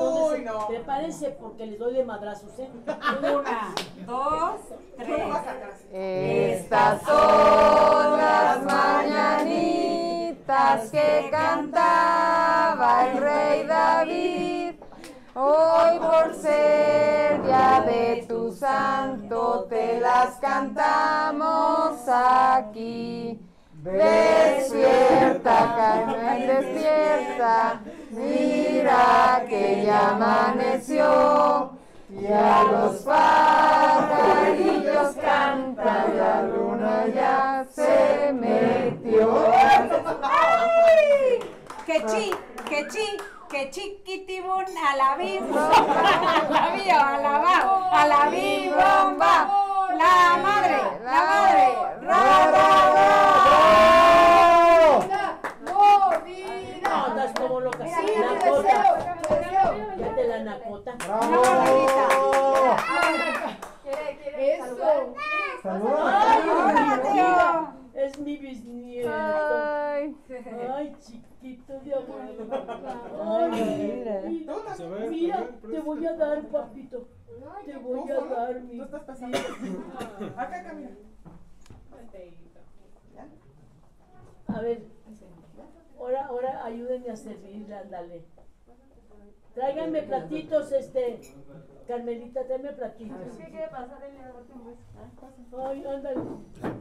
Uy, no. Prepárense porque les doy de madrazos, ¿eh? Una, dos, tres. Estas son las mañanitas que cantaba el rey David. Hoy por ser día de tu santo te las cantamos aquí. Despierta, Carmen, despierta. Mira que ya amaneció. Y a los pajarillos cantan, la luna ya se metió. ¡Ay! Que chi, que chi, que chiquitibun, a la bimba, a la bio, a la ba, a la bimba, la madre, la madre, ra, ra, ra. No, estás como loca. Nacota. Ya te la nacota. Una palmadita. Eso. Ay, Hola, mi tío. vida. Es mi bisnieto. Ay, Ay, chiquito de amor. Ay, mira, mira, te voy a dar, papito. Te voy a dar mi. Estás pasando. Acá, camina. A ver, ahora, ahora ayúdenme a servirle, ándale. Tráiganme platitos, este. Carmelita, tráeme platitos. Ay, ándale.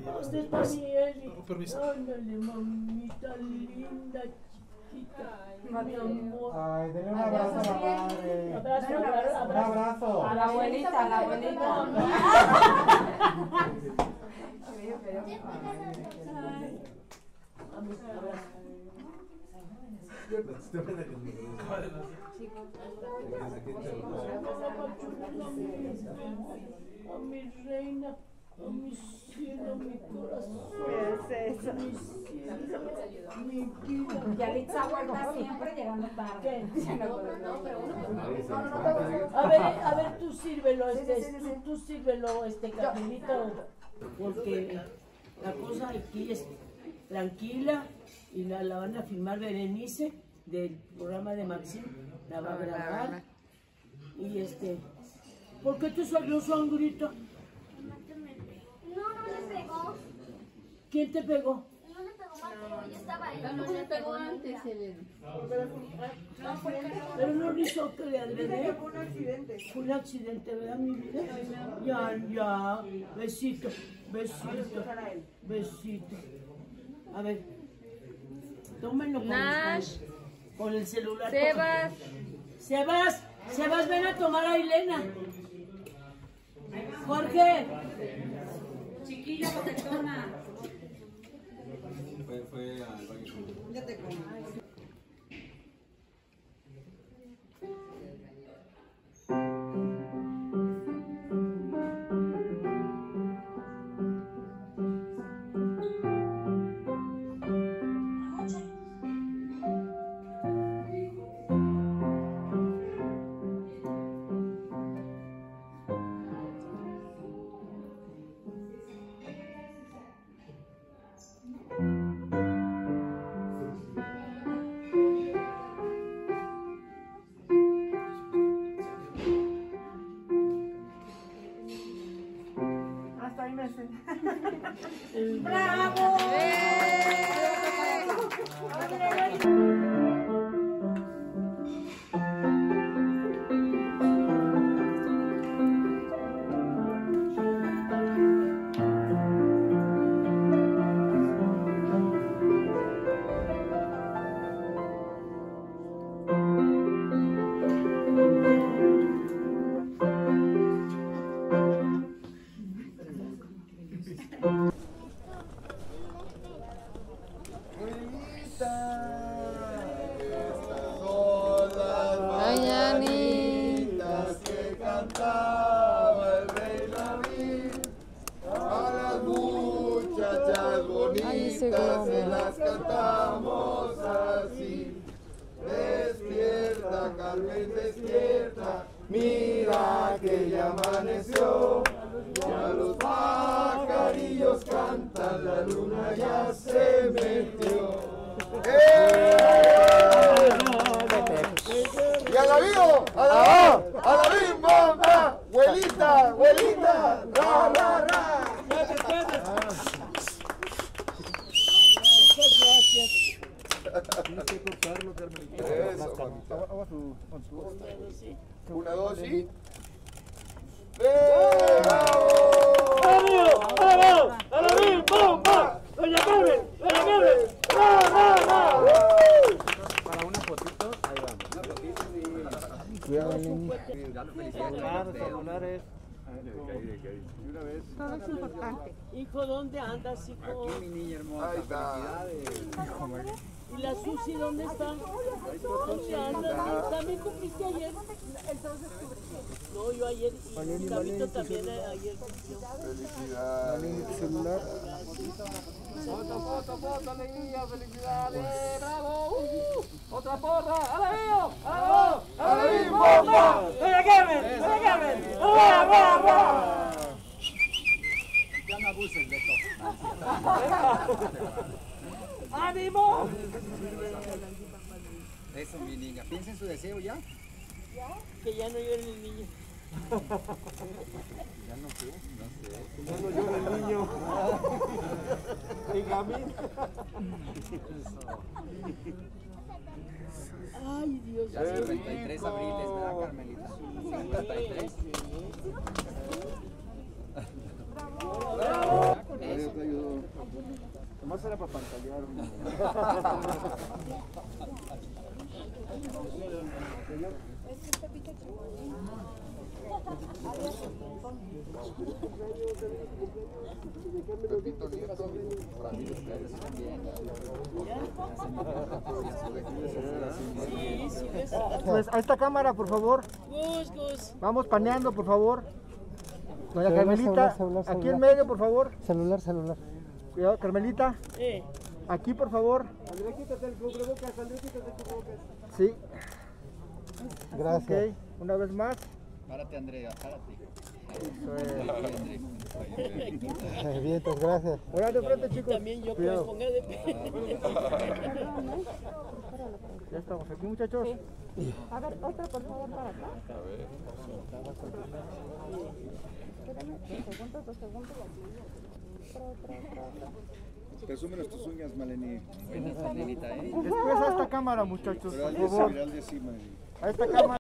¿Dónde está mi Eli? permiso. Ándale, mamita linda, chiquita. Mi amor. Ay, denle un abrazo a la madre. Abrazo, abrazo, Un abrazo. abrazo. A la abuelita, a la abuelita. A mi abrazo. A mi reina, a mi cielo, mi corazón. Mi cielo, mi vida. Yalitza Huerta siempre llegando tarde. A ver, a ver, tú sírvelo, este, tú, tú sírvelo, este, Carmelita, porque la cosa aquí es tranquila y la, la van a filmar Berenice del programa de Maxim, la va a grabar. Y este, ¿por qué te salió sangrita? No, no le pegó. ¿Quién te pegó? No le pegó Mateo, ya estaba ahí. No le pegó antes. Pero no lo hizo que le adrede. Fue un accidente. Fue un accidente, ¿verdad, mi vida? Ya, ya. Besito, besito, besito. A ver, tómenlo con, Nash. Con- el celular. Sebas. Sebas, Sebas, ven a tomar a Elena. Jorge, Chiquilla cotetona. ¡Bravo! Bonitas se las cantamos así. Despierta, Carmen, despierta. Mira que ya amaneció. Ya los pajarillos cantan, la luna ya se metió. ¡Eh! ¡Y amigo! ¡Alabao! ¡Alabao! ¡Alabim, bomba! ¡Abuelita! ¡Abuelita! ¡Ra, ra, ra! Eso, mamita. Una, dos y... ¡Eh! ¡Bravo! ¡Doña Carmen! ¡Doña Carmen! Para una fotito, ahí vamos. Cuidado. Claro, celulares. Una vez. Todo es importante. Hijo, ¿dónde andas, hijo? Ahí está. ¿Y la Susi dónde está? ¿También cumpliste ayer? No, yo ayer. Y Gabito también eh, ayer cumplió. Felicidades. celular. ¡Alabim, bomba! ¡Doña Carmen! ¡Doña Carmen! ¡Ra, ra, ra! ¡Ánimo! Eso, mi niña. Piensa en su deseo ya. Que ya no llore el niño. Ya no llora el niño. Benjamín. Ay, Dios Ya 53 abriles, ¿verdad, Carmelita? 53. Era para pantallar. Pepito Nieto. Pues a esta cámara, por favor. Vamos paneando, por favor. Doña Carmelita, aquí en medio, por favor. Celular, celular. Cuidado, Carmelita. Eh, Aquí, por favor. Sí, Gracias. ok. Una vez más. Párate, Andrea, párate. Eso es. Vientos, gracias. Ahora de frente, chicos. también yo ponga de pie. Ya estamos aquí, muchachos. A ver, otra por favor para acá. Presúmenos tus uñas, Carmelita, ¿eh? Después a esta cámara, muchachos, por favor. A esta cámara.